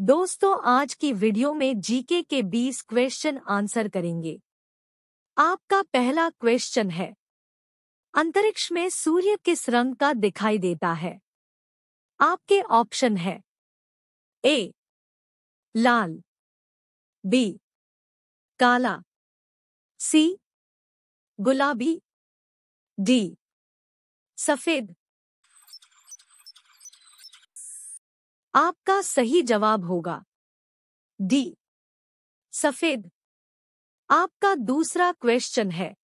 दोस्तों, आज की वीडियो में जीके के 20 क्वेश्चन आंसर करेंगे। आपका पहला क्वेश्चन है, अंतरिक्ष में सूर्य किस रंग का दिखाई देता है? आपके ऑप्शन है, ए, लाल, बी, काला, सी, गुलाबी, डी, सफ़ेद। आपका सही जवाब होगा। डी. सफ़ेद। आपका दूसरा क्वेश्चन है।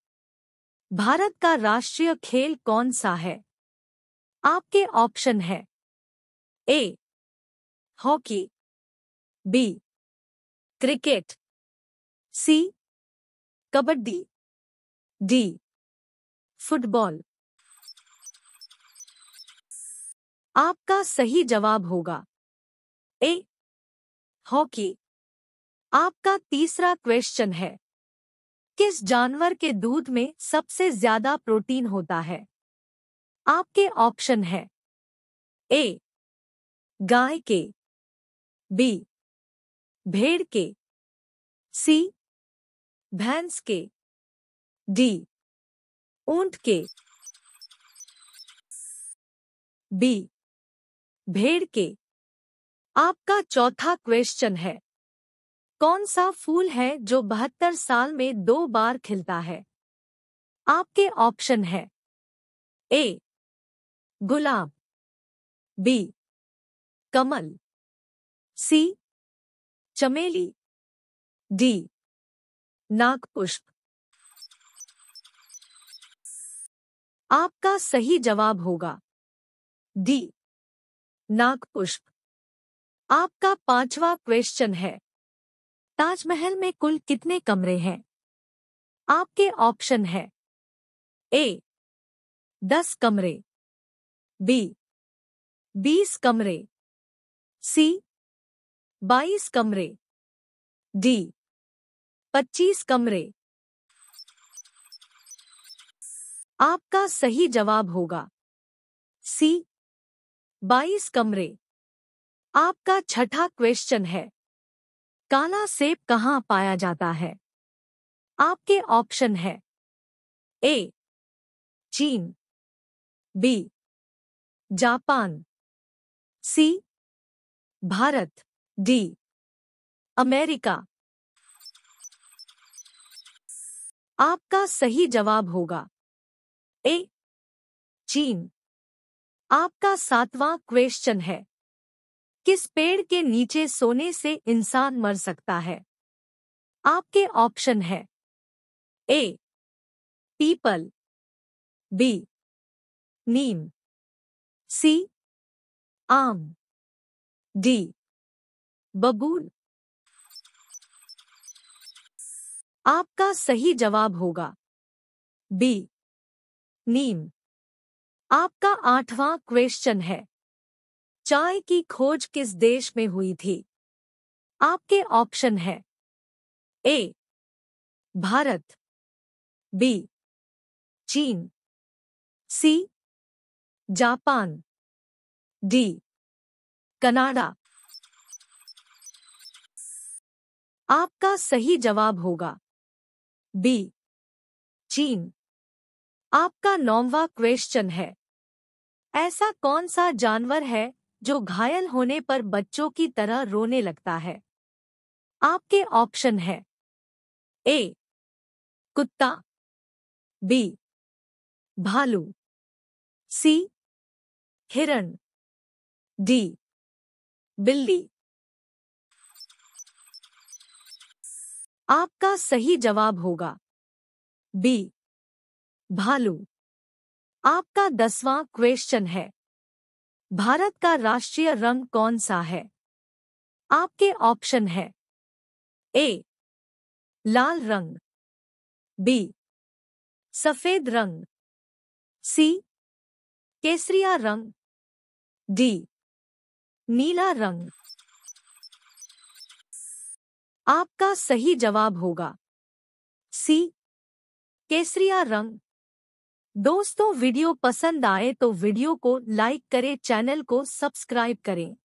भारत का राष्ट्रीय खेल कौन सा है? आपके ऑप्शन है। A. Hockey. B. Cricket. C. Kabaddi. D. Football. आपका सही जवाब होगा। A, hockey. आपका तीसरा क्वेश्चन है। किस जानवर के दूध में सबसे ज़्यादा प्रोटीन होता है? आपके ऑप्शन है। ए, गाय के। बी भेड़ के। सी भैंस के। डी ऊँट के। बी भेड़ के। आपका चौथा क्वेश्चन है। कौन सा फूल है जो बहत्तर साल में दो बार खिलता है? आपके ऑप्शन है। ए गुलाब। बी कमल। सी चमेली। डी नागपुष्प। आपका सही जवाब होगा। डी नागपुष्प। आपका पांचवा क्वेश्चन है। ताजमहल में कुल कितने कमरे हैं? आपके ऑप्शन है। ए दस कमरे। बी बीस कमरे। सी बाईस कमरे। डी पच्चीस कमरे। आपका सही जवाब होगा। सी बाईस कमरे। आपका छठा क्वेश्चन है। काला सेब कहाँ पाया जाता है? आपके ऑप्शन है। ए चीन। B Japan. C Bharat. D America. आपका सही जवाब होगा। ए चीन। आपका सातवां क्वेश्चन है। किस पेड़ के नीचे सोने से इंसान मर सकता है? आपके ऑप्शन है। ए, पीपल। बी, नीम। सी, आम। डी, बबूल। आपका सही जवाब होगा। बी, नीम। आपका आठवां क्वेश्चन है। चाय की खोज किस देश में हुई थी? आपके ऑप्शन है। ए, भारत। बी, चीन। C, Japan. D, Canada. आपका सही जवाब होगा। बी, चीन। आपका नौवा क्वेश्चन है। ऐसा कौन सा जानवर है जो घायल होने पर बच्चों की तरह रोने लगता है। आपके ऑप्शन है। ए, कुत्ता। बी, भालू। सी, हिरण। डी, बिल्ली। आपका सही जवाब होगा। बी, भालू। आपका दसवां क्वेश्चन है। भारत का राष्ट्रीय रंग कौन सा है? आपके ऑप्शन है। ए, लाल रंग। बी, सफ़ेद रंग। सी, केसरिया रंग। डी, नीला रंग। आपका सही जवाब होगा। सी, केसरिया रंग। दोस्तों, वीडियो पसंद आए तो वीडियो को लाइक करें, चैनल को सब्सक्राइब करें।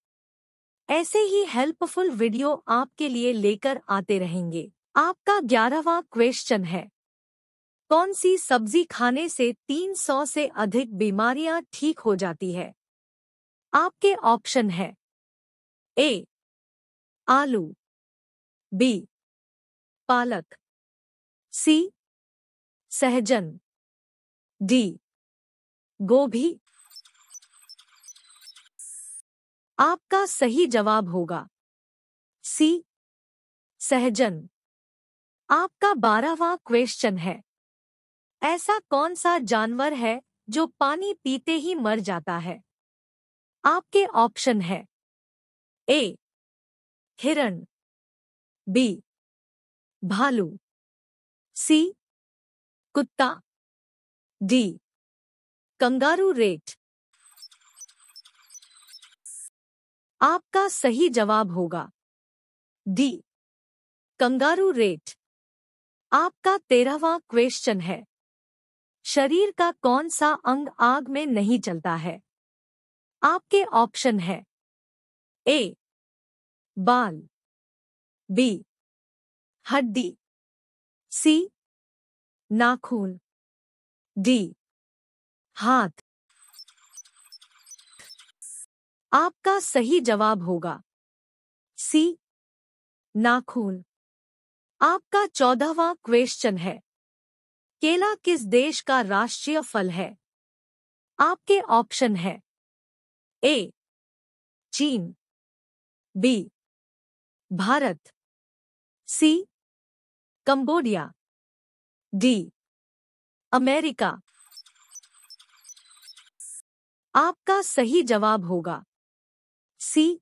ऐसे ही हेल्पफुल वीडियो आपके लिए लेकर आते रहेंगे। आपका ग्यारहवा क्वेश्चन है, कौन सी सब्ज़ी खाने से 300 से अधिक बीमारियाँ ठीक हो जाती है? आपके ऑप्शन है, ए, आलू, बी, पालक, सी, सहजन। डी गोभी। आपका सही जवाब होगा। सी। सहजन। आपका बारहवा क्वेश्चन है। ऐसा कौन सा जानवर है जो पानी पीते ही मर जाता है? आपके ऑप्शन है। ए हिरण। बी भालू। सी कुत्ता। D kangaroo rat. आपका सही जवाब होगा। D kangaroo rat. आपका तेरहवा क्वेश्चन है। शरीर का कौन सा अंग आग में नहीं चलता है? आपके ऑप्शन है। ए बाल। बी हड्डी। सी नाखून। डी हाथ। आपका सही जवाब होगा। सी। नाखून। आपका चौदहवा क्वेश्चन है। केला किस देश का राष्ट्रीय फल है? आपके ऑप्शन है। ए। चीन। B. Bharat. C. Cambodia. D. America. आपका सही जवाब होगा। C,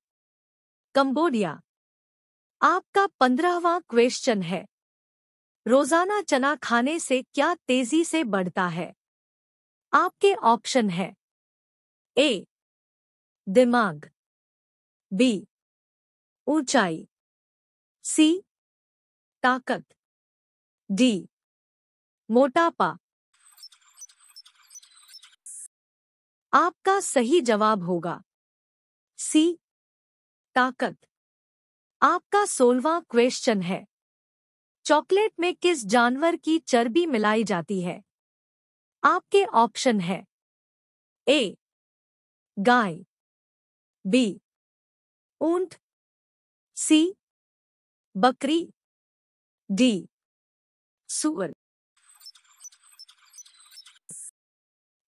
Cambodia. आपका पंद्रहवा क्वेश्चन है। रोज़ाना चना खाने से क्या तेज़ी से बढ़ता है? आपके ऑप्शन है। ए, दिमाग। बी, ऊंचाई। सी, ताकत। डी, मोटापा। आपका सही जवाब होगा। सी, ताकत। आपका सोलवा क्वेश्चन है। चॉकलेट में किस जानवर की चर्बी मिलाई जाती है? आपके ऑप्शन है। ए, गाय। बी, ऊँट। सी, बकरी। डी, सुअर।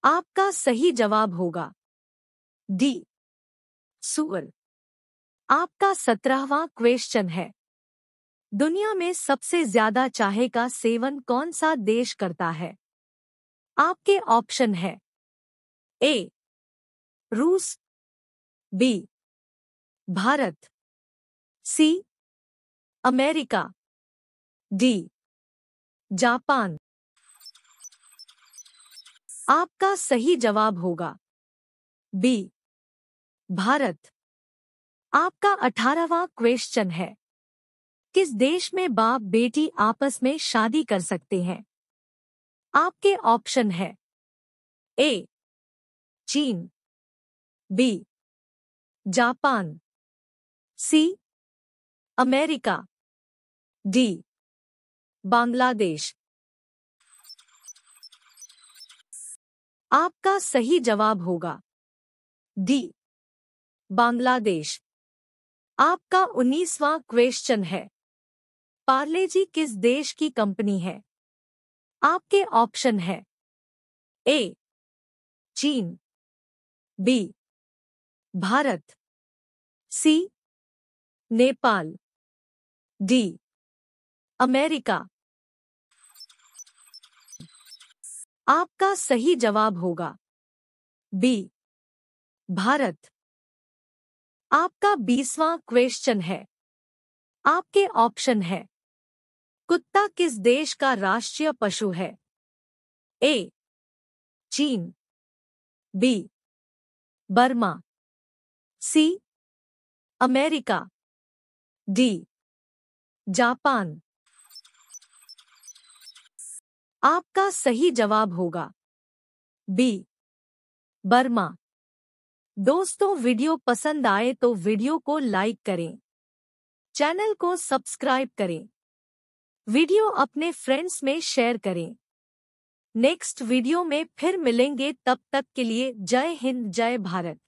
आपका सही जवाब होगा। डी. सुअर आपका सत्रहवा क्वेश्चन है। दुनिया में सबसे ज़्यादा चाहे का सेवन कौन सा देश करता है? आपके ऑप्शन है। ए. रूस। B. Bharat. C. America. D. Japan. आपका सही जवाब होगा। बी भारत। आपका अठारहवा क्वेश्चन है। किस देश में बाप बेटी आपस में शादी कर सकते हैं? आपके ऑप्शन है। ए चीन। B Japan. C America. D Bangladesh. आपका सही जवाब होगा। डी. बांग्लादेश। आपका उन्नीसवां क्वेश्चन है। पार्ले जी किस देश की कंपनी है? आपके ऑप्शन है। ए. चीन। B. Bharat. C. Nepal. D. America. आपका सही जवाब होगा। बी भारत। आपका बीसवां क्वेश्चन है। आपके ऑप्शन है। कुत्ता किस देश का राष्ट्रीय पशु है? ए चीन। B Burma. C America. D Japan. आपका सही जवाब होगा। B, Burma. दोस्तों, वीडियो पसंद आए तो वीडियो को लाइक करें। चैनल को सब्सक्राइब करें। वीडियो अपने फ्रेंड्स में शेयर करें। नेक्स्ट वीडियो में फिर मिलेंगे, तब तक के लिए जय हिंद, जय भारत।